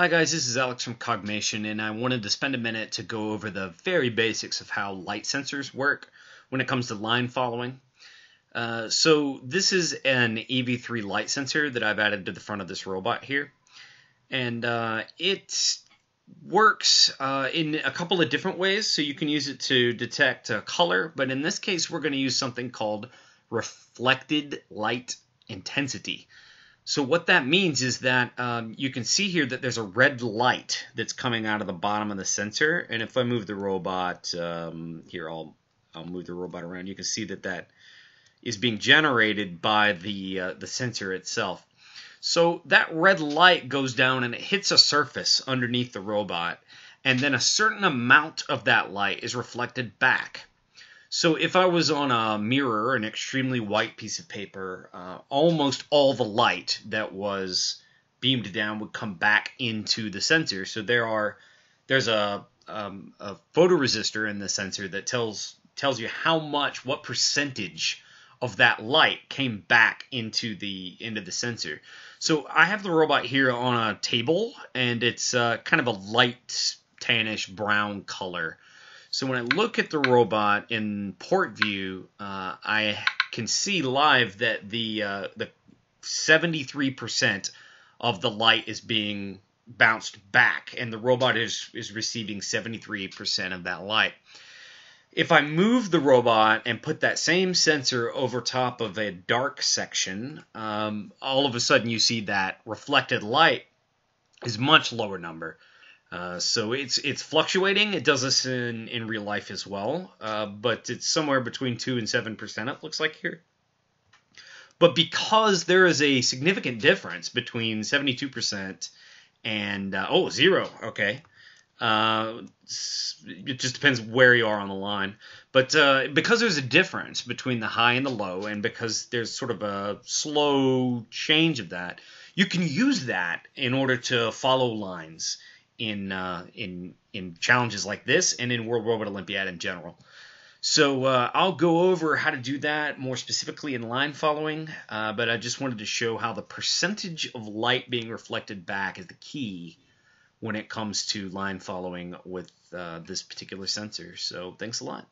Hi guys, this is Alex from Cogmation and I wanted to spend a minute to go over the very basics of how light sensors work when it comes to line following. Uh, so this is an EV3 light sensor that I've added to the front of this robot here and uh, it works uh, in a couple of different ways so you can use it to detect color but in this case we're going to use something called reflected light intensity. So what that means is that um, you can see here that there's a red light that's coming out of the bottom of the sensor. And if I move the robot, um, here I'll, I'll move the robot around, you can see that that is being generated by the, uh, the sensor itself. So that red light goes down and it hits a surface underneath the robot. And then a certain amount of that light is reflected back. So if I was on a mirror, an extremely white piece of paper, uh, almost all the light that was beamed down would come back into the sensor. So there are there's a, um, a photoresistor in the sensor that tells tells you how much, what percentage of that light came back into the into the sensor. So I have the robot here on a table, and it's uh, kind of a light tannish brown color. So when I look at the robot in port view, uh, I can see live that the uh, the 73% of the light is being bounced back, and the robot is is receiving 73% of that light. If I move the robot and put that same sensor over top of a dark section, um, all of a sudden you see that reflected light is much lower number. Uh, so it's it's fluctuating. It does this in, in real life as well, uh, but it's somewhere between two and seven percent. It looks like here. But because there is a significant difference between seventy two percent and uh, oh zero, okay. Uh, it just depends where you are on the line. But uh, because there's a difference between the high and the low, and because there's sort of a slow change of that, you can use that in order to follow lines in uh, in in challenges like this and in World Robot Olympiad in general. So uh, I'll go over how to do that more specifically in line following, uh, but I just wanted to show how the percentage of light being reflected back is the key when it comes to line following with uh, this particular sensor. So thanks a lot.